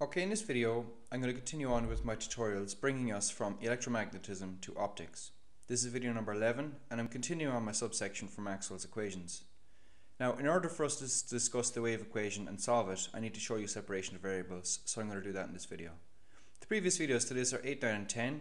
Okay, in this video I'm going to continue on with my tutorials bringing us from electromagnetism to optics. This is video number 11 and I'm continuing on my subsection for Maxwell's equations. Now in order for us to discuss the wave equation and solve it I need to show you separation of variables so I'm going to do that in this video. The previous videos to this are 8, 9 and 10.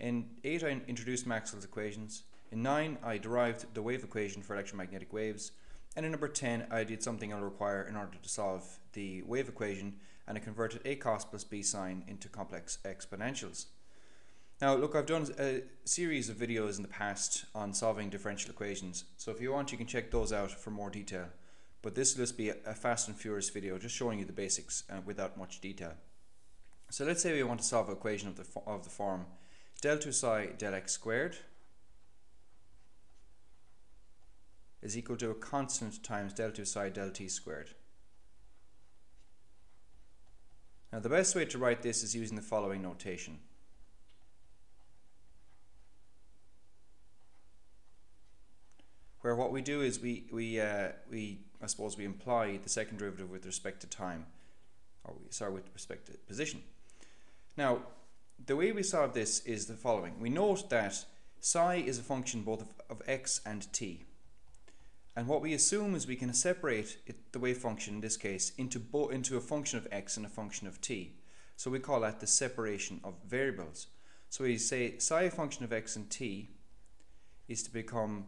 In 8 I introduced Maxwell's equations. In 9 I derived the wave equation for electromagnetic waves and in number 10 I did something I'll require in order to solve the wave equation and I converted a cos plus b sine into complex exponentials. Now look I've done a series of videos in the past on solving differential equations so if you want you can check those out for more detail but this will just be a, fast and furious video just showing you the basics uh, without much detail. So let's say we want to solve an equation of the, of the form del 2 psi del x squared is equal to a constant times delta psi del t squared. Now the best way to write this is using the following notation. Where what we do is we, we, uh, we I suppose we imply the second derivative with respect to time, or we, sorry, with respect to position. Now, the way we solve this is the following. We note that psi is a function both of, of x and t. And what we assume is we can separate it, the wave function in this case into, into a function of x and a function of t. So we call that the separation of variables. So we say psi function of x and t is to become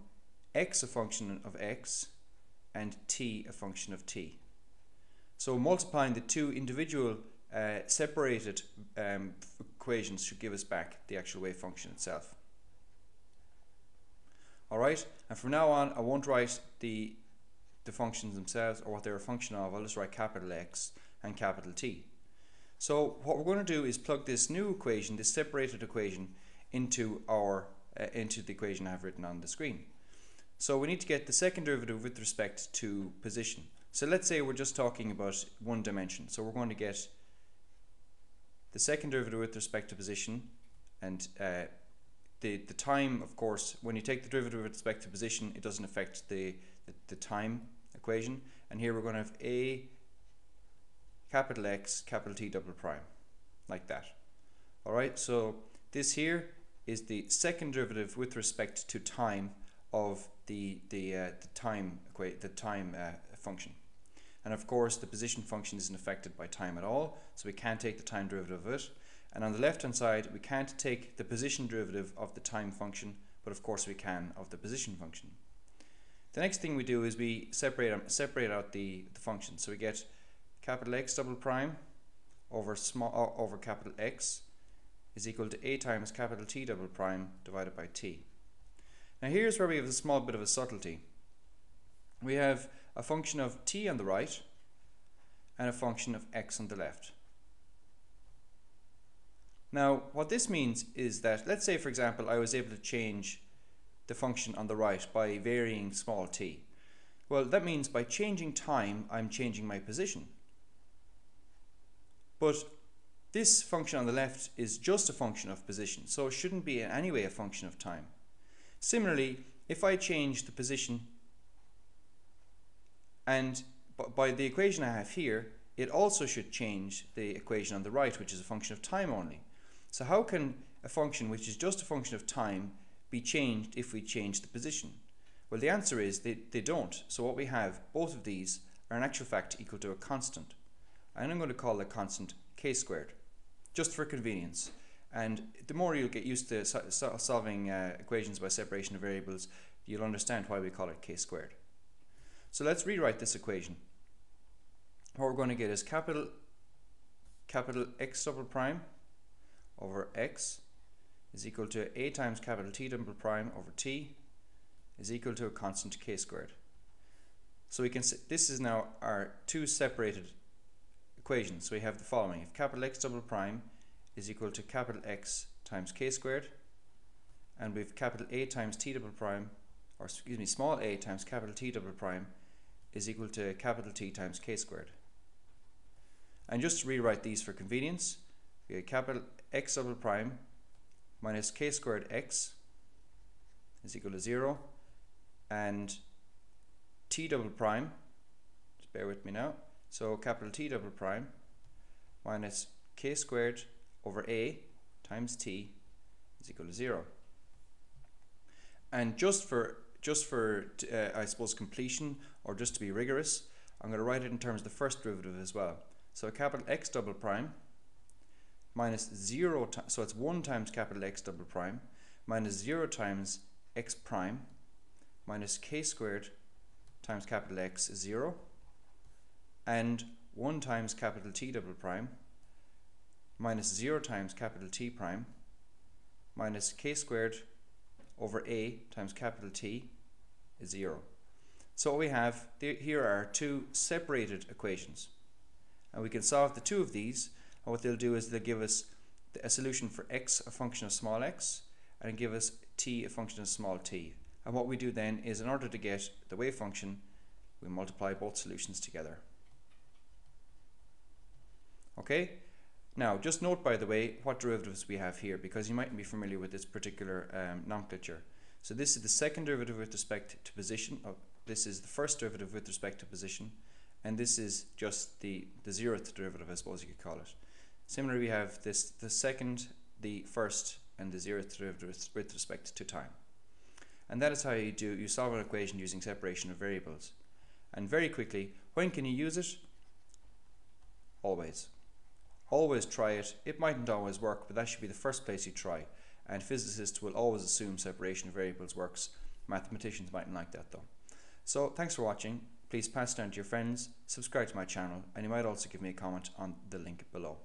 x a function of x and t a function of t. So multiplying the two individual uh, separated um, equations should give us back the actual wave function itself. Alright, and from now on I won't write the, the functions themselves or what they're a function of, I'll just write capital X and capital T. So what we're going to do is plug this new equation, this separated equation, into our uh, into the equation I have written on the screen. So we need to get the second derivative with respect to position. So let's say we're just talking about one dimension. So we're going to get the second derivative with respect to position and uh, the, the time, of course, when you take the derivative with respect to position, it doesn't affect the, the, the time equation. And here we're going to have a capital X, capital T double prime, like that. Alright, so this here is the second derivative with respect to time of the, the, uh, the time, the time uh, function. And of course, the position function isn't affected by time at all, so we can't take the time derivative of it. And on the left hand side, we can't take the position derivative of the time function, but of course we can of the position function. The next thing we do is we separate, um, separate out the, the functions. So we get capital X double prime over small uh, over capital X is equal to a times capital T double prime divided by t. Now here's where we have a small bit of a subtlety. We have a function of t on the right and a function of x on the left. Now, what this means is that, let's say for example, I was able to change the function on the right by varying small t. Well, that means by changing time, I'm changing my position. But this function on the left is just a function of position, so it shouldn't be in any way a function of time. Similarly, if I change the position and by the equation I have here, it also should change the equation on the right, which is a function of time only. So how can a function which is just a function of time be changed if we change the position? Well, the answer is they, they don't. So what we have, both of these are in actual fact equal to a constant. And I'm going to call the constant k squared, just for convenience. And the more you'll get used to so solving uh, equations by separation of variables, you'll understand why we call it k squared. So let's rewrite this equation. What we're going to get is capital capital X double prime over x is equal to a times capital T double prime over t is equal to a constant k squared. So we can this is now our two separated equations. So we have the following: if capital X double prime is equal to capital X times k squared, and we've capital A times T double prime, or excuse me, small a times capital T double prime is equal to capital T times k squared. And just to rewrite these for convenience, we have capital x double prime minus k squared x is equal to 0 and t double prime just bear with me now so capital T double prime minus k squared over a times t is equal to 0. And just for just for uh, I suppose completion or just to be rigorous, I'm going to write it in terms of the first derivative as well. So capital X double prime minus 0 times, so it's 1 times capital X double prime minus 0 times x prime minus k squared times capital X is 0 and 1 times capital T double prime minus 0 times capital T prime minus k squared over a times capital T is 0. So we have, here are two separated equations. And we can solve the two of these, and what they'll do is they'll give us a solution for x, a function of small x, and give us t, a function of small t. And what we do then is in order to get the wave function, we multiply both solutions together. Okay? Now, just note by the way what derivatives we have here because you mightn't be familiar with this particular um, nomenclature. So this is the second derivative with respect to position. This is the first derivative with respect to position. And this is just the, the zeroth derivative, I suppose you could call it. Similarly, we have this the second, the first, and the zeroth derivative with respect to time. And that is how you do you solve an equation using separation of variables. And very quickly, when can you use it? Always. Always try it. It mightn't always work, but that should be the first place you try. And physicists will always assume separation of variables works. Mathematicians mightn't like that though. So thanks for watching. Please pass it on to your friends, subscribe to my channel, and you might also give me a comment on the link below.